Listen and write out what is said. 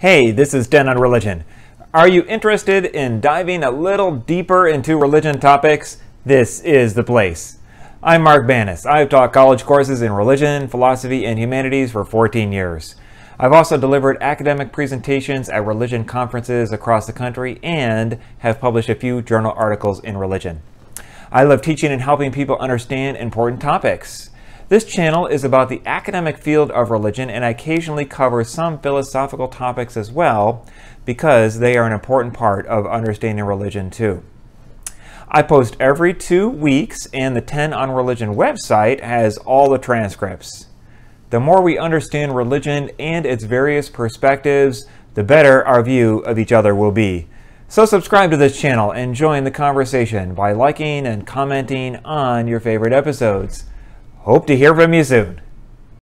Hey, this is Ten on Religion. Are you interested in diving a little deeper into religion topics? This is the place. I'm Mark Banis. I've taught college courses in religion, philosophy, and humanities for 14 years. I've also delivered academic presentations at religion conferences across the country and have published a few journal articles in religion. I love teaching and helping people understand important topics. This channel is about the academic field of religion and I occasionally cover some philosophical topics as well because they are an important part of understanding religion too. I post every two weeks and the 10 on Religion website has all the transcripts. The more we understand religion and its various perspectives, the better our view of each other will be. So subscribe to this channel and join the conversation by liking and commenting on your favorite episodes. Hope to hear from you soon.